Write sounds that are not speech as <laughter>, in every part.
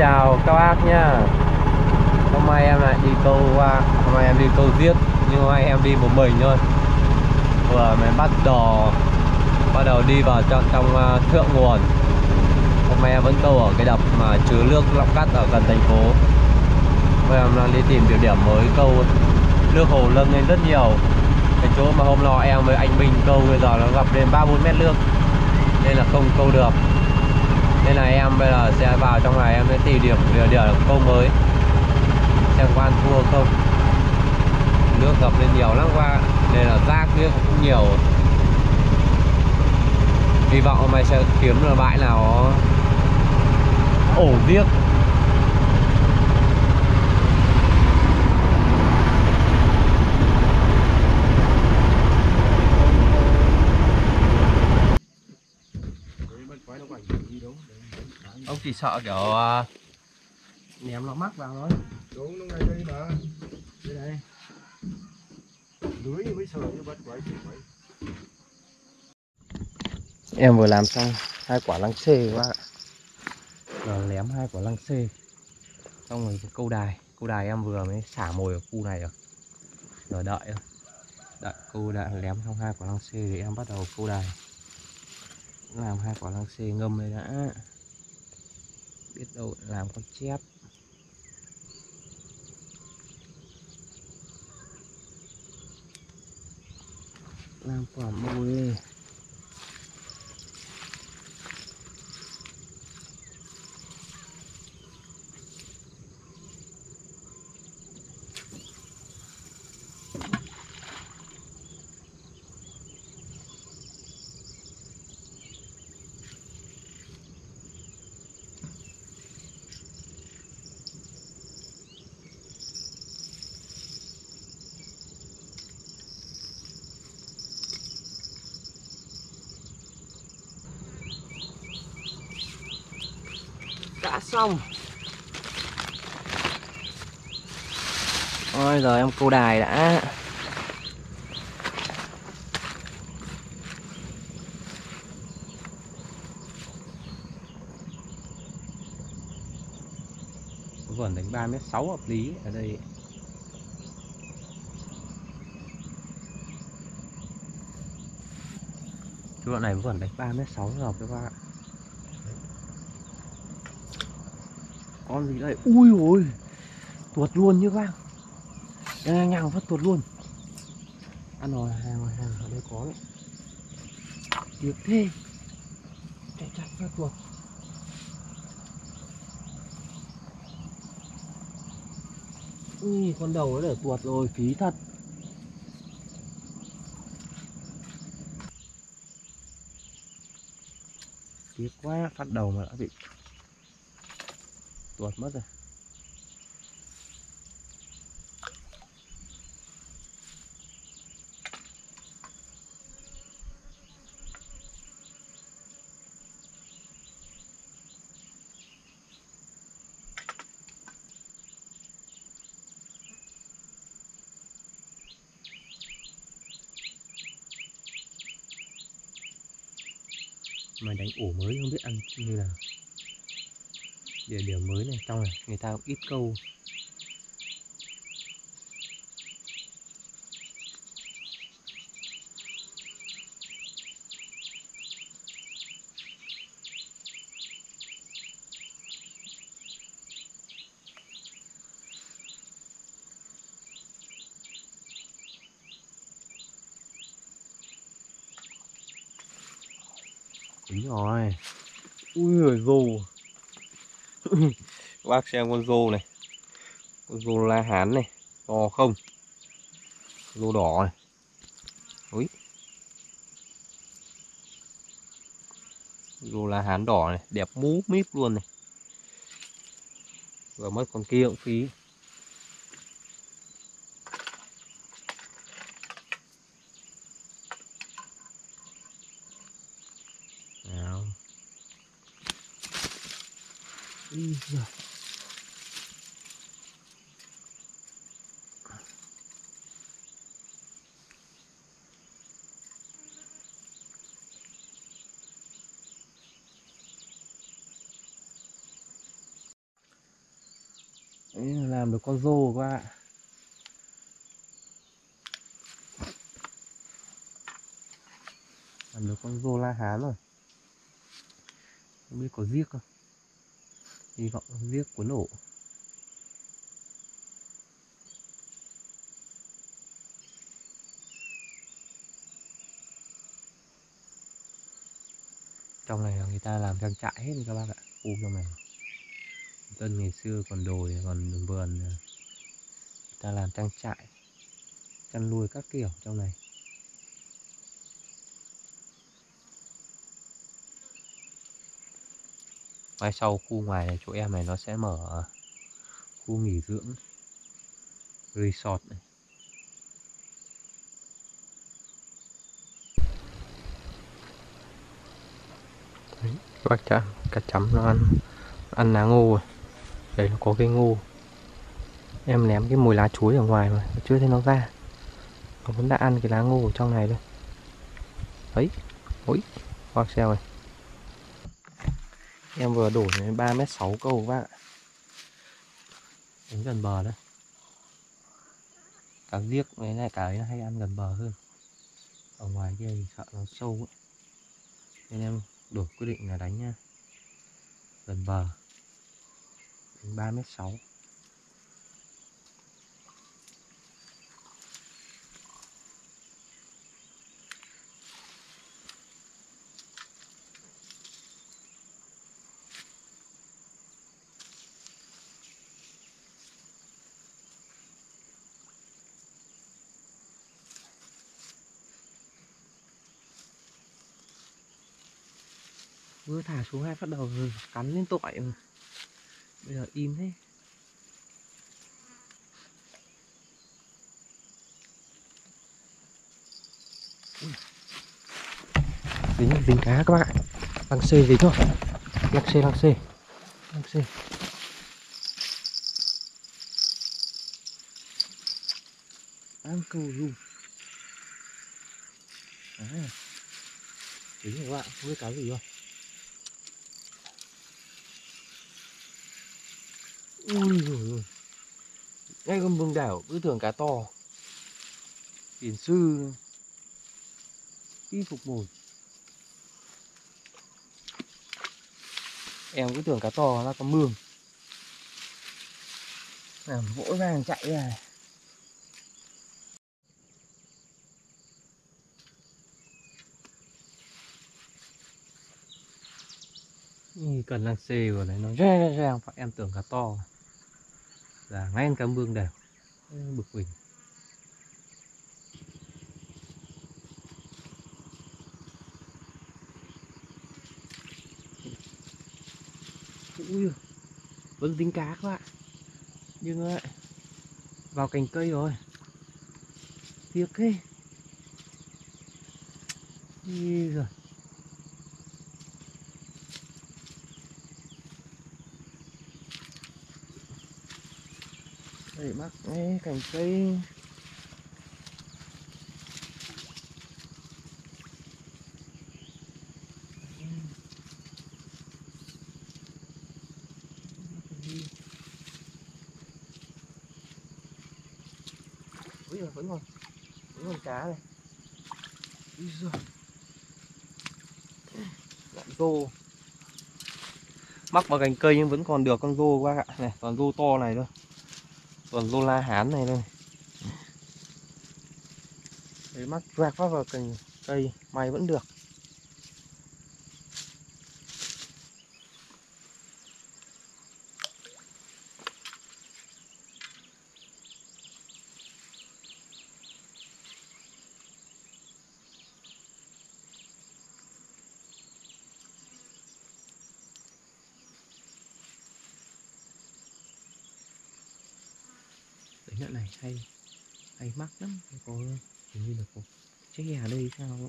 chào các bác nhá. Hôm nay em lại đi câu qua Hôm nay em đi câu giết Nhưng hôm nay em đi một mình thôi. Vừa mới bắt đò Bắt đầu đi vào trong, trong uh, thượng nguồn. Hôm nay em vẫn câu ở cái đập mà chứa nước lọc cắt ở gần thành phố. Bây giờ em đang đi tìm địa điểm mới câu Nước hồ lân lên rất nhiều. Cái chỗ mà hôm nọ em với anh bình câu bây giờ nó gặp đến 3-4 mét nước. Nên là không câu được nên là em bây giờ sẽ vào trong này em sẽ tìm điểm địa điểm câu mới. Xem quan thua không. Nước ngập lên nhiều lắm qua nên là rác nước cũng nhiều. Hy vọng hôm nay sẽ kiếm được bãi nào ổ riết chỉ sợ kiểu uh, ném nó mắc vào thôi. Đúng nó ngay đây mà. Đây đây. Lưới mới sờ như bắt quái chỉ quái em vừa làm xong hai quả lăng xê bạn ạ Giờ lém hai quả lăng xê. Xong rồi câu đài. Câu đài em vừa mới xả mồi ở khu này rồi. Giờ đợi thôi. Đợi câu đài lém xong hai quả lăng xê thì em bắt đầu câu đài. Làm hai quả lăng xê ngâm đây đã biết đâu làm con chép. Làm quả mồi. Đã xong. Ôi giờ em câu đài đã. Vườn đánh 3 mét 6 hợp lý ở đây. Cái vườn này vườn đánh 3 mét 6 hợp các bạn con gì đây? Ui ôi tuột luôn như vang nhàng nhàng phát tuột luôn. Ăn rồi, hàng rồi, hàng ở đây có đấy. Tiếc thế. Chạy chặt phát tuột. Ui, con đầu nó để tuột rồi, phí thật. Tiếc quá, phát đầu mà đã bị tuột mất rồi. Mà đánh ổ mới không biết ăn như nào địa điểm mới này. Trong này, người ta cũng ít câu. Đúng rồi. Ui người dù. <laughs> bác xem con rô này. Con rô la hán này, to không? Rô đỏ này. Úi. rô la hán đỏ này, đẹp mú mít luôn này. Vừa mất con kia cũng phí. Ý giời. làm được con rô các bạn ạ. Làm được con rô la hán rồi. Không biết có giết không? Hy vọng viết cuốn ổ trong này là người ta làm trang trại hết các bác ạ. U trong này. Dân ngày xưa còn đồi, còn vườn. Người ta làm trang trại, chăn nuôi các kiểu trong này. Mai sau khu ngoài này chỗ em này nó sẽ mở à, khu nghỉ dưỡng resort này. Đấy, các bác chả cá chấm nó ăn ăn lá ngô rồi. Đây nó có cây ngô. Em ném cái mùi lá chuối ở ngoài mà chưa thấy nó ra. Nó vẫn đã ăn cái lá ngô ở trong này thôi. Ấy ối hoa xeo này em vừa đổ đến ba mét sáu câu các bạn ạ. Đánh gần bờ đấy. Cá giếc với này cá ấy nó hay ăn gần bờ hơn. Ở ngoài kia thì sợ nó sâu ấy. nên em đổi quyết định là đánh nha gần bờ. Đánh ba mét sáu. Vừa thả xuống hai phát đầu rồi cắn lên tội. Mà bây giờ im thế. Dính dính cá các bạn. Ạ lăng xê dính rồi lăng xê lăng xê. Lăng xê. Ăn cầu dùng à, dính các bạn không biết cá gì rồi ui rồi ôi ngay con vương đảo, cứ tưởng cá to. Tiền sư, y phục mồi. Em cứ tưởng cá to là con mương. Làm vỗ vàng chạy ra. Cần lăng xê vào đấy, nó ra ra ra phải em tưởng cá to là ngay cá mương đều bực mình. Ui, vẫn dính cá các bạn. Nhưng lại vào cành cây rồi. Tiếc ấy Ý giời. Đây bác ngay cành cây. Ui giời, vẫn còn vẫn còn cá này. Ui giời. Lại rô. Mắc vào cành cây nhưng vẫn còn được con rô các bạn ạ. Này toàn rô to này thôi còn Lola hán này thôi để mắc vạc phát vào cành cây may vẫn được. Nhận này, hay hay mắc lắm có hình như là có che ở đây sao ấy.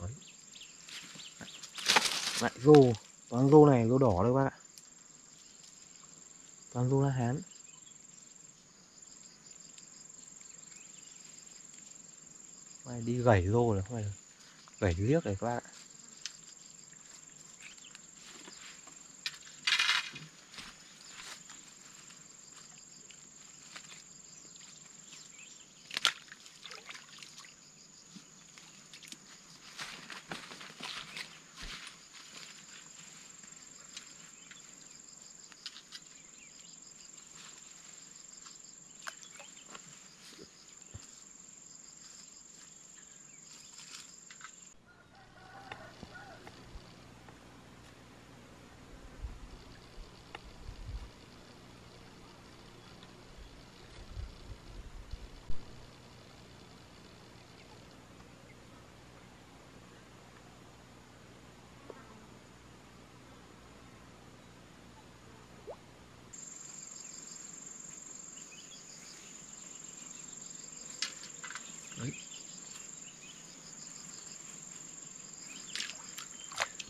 Đấy. lại rô toàn rô này rô đỏ đây các bạn ạ toàn rô la hán mày đi gãy rô là không phải là gãy riếc này các bạn ạ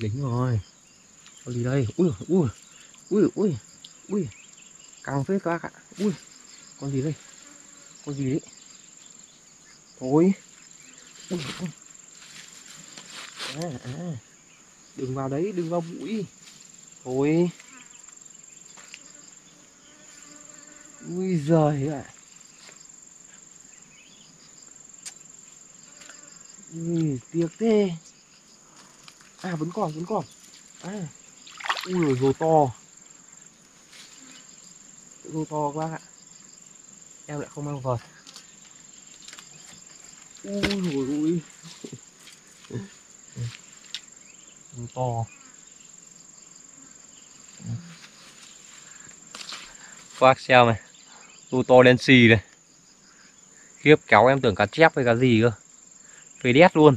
Dính rồi. Con gì đây? Ui ui. Ui ui. Ui. Căng phết các ạ. Ui. Con gì đây? Con gì đấy? Thôi. Ui, ui. À, à. Đừng vào đấy, đừng vào bụi. Thôi. Ui giời ạ. Ui, tiếc thế. À vẫn còn, vẫn còn. À. Ui rồi rồ to. Rồ to quá ạ. Em lại không mang vợt. Ui rồi ui. <laughs> Rồ to. Quác xeo này. Rồ to đen xì này. Khiếp kéo em tưởng cá chép hay cá gì cơ. Phê đét luôn.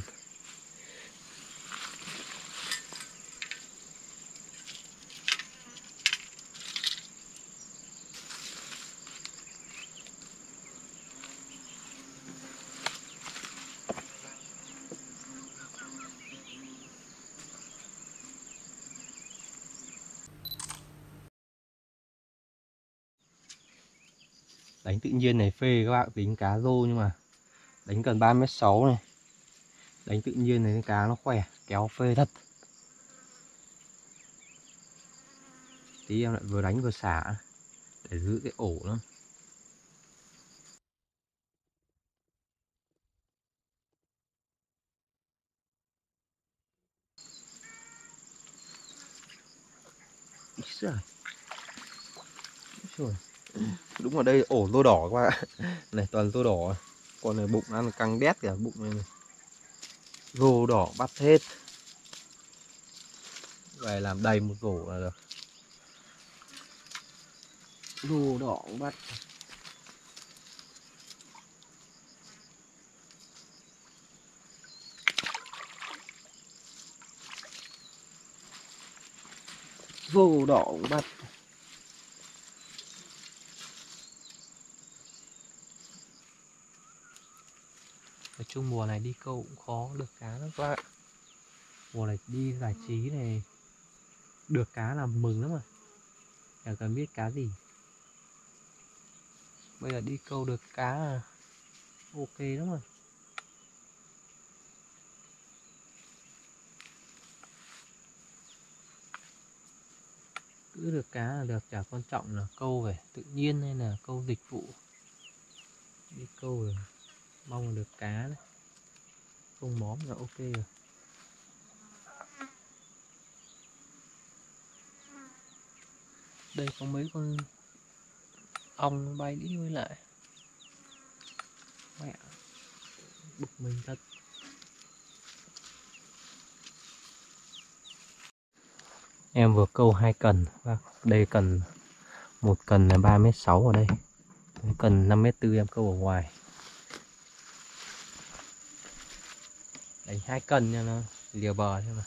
Đánh tự nhiên này, phê các bạn, tính cá rô nhưng mà đánh cần 3 mét 6 này. Đánh tự nhiên này cá nó khỏe, kéo phê thật. Tí em lại vừa đánh vừa xả, để giữ cái ổ lắm Ý giời. Đúng ở đây ổ lô đỏ các bạn <laughs> này toàn lô đỏ còn này bụng ăn căng đét kìa bụng này, này. rô đỏ bắt hết. Về làm đầy một rổ là được. Rô đỏ bắt. Vô đỏ bắt. Chung mùa này đi câu cũng khó được cá lắm. Các bạn ạ. Mùa này đi giải trí này Được cá là mừng lắm mà Chẳng cần biết cá gì. Bây giờ đi câu được cá là ok lắm rồi Cứ được cá là được chả quan trọng là câu về tự nhiên hay là câu dịch vụ. Đi câu rồi mong được cá đấy. Không móm là ok rồi. Đây có mấy con ong bay đi với lại. Mẹ, bực mình thật. Em vừa câu hai cần và đây cần một, cần là ba mét sáu ở đây cần năm mét tư em câu ở ngoài. Đánh hai cân nha nó liều bờ thế mà.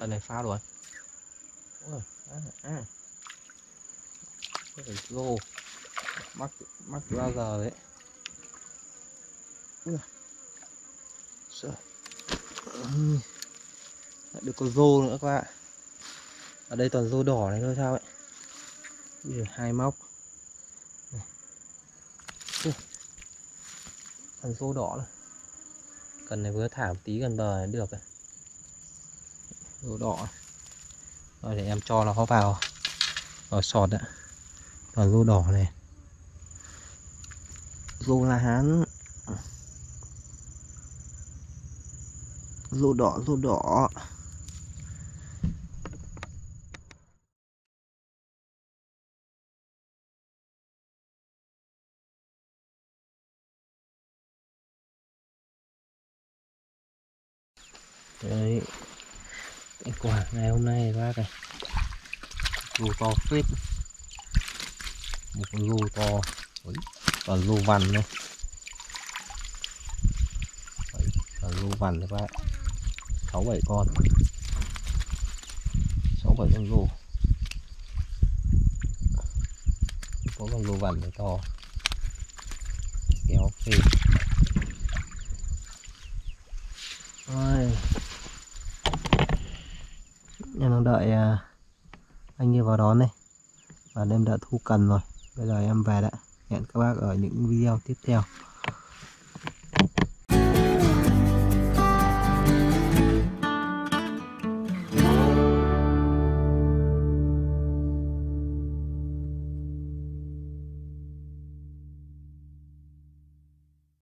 Cân này phao luôn. Ôi, à, à. cái rô mắc mắc ra giờ đấy. Ui. Sợ. được con rô nữa các bạn. Ở đây toàn rô đỏ này thôi sao ấy? Ui, hai móc. Ui. rô đỏ này cần này vừa thả một tí gần bờ là được rồi đồ đỏ. Rồi để em cho nó vào. Vào sọt ạ. Vào rô đỏ này. Rô la hán. Rô đỏ rô đỏ. Đấy. Cái quả ngày hôm nay bác này lù to phết. Một con lù to. Đấy, toàn lù vằn đây Đấy, toàn lù vằn các bác sáu bảy con. Sáu bảy con lù có con lù vằn này to. Kéo phết. Đợi à, anh ấy vào đón đây. Và em đã thu cần rồi. Bây giờ em về đã. Hẹn các bác ở những video tiếp theo.